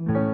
you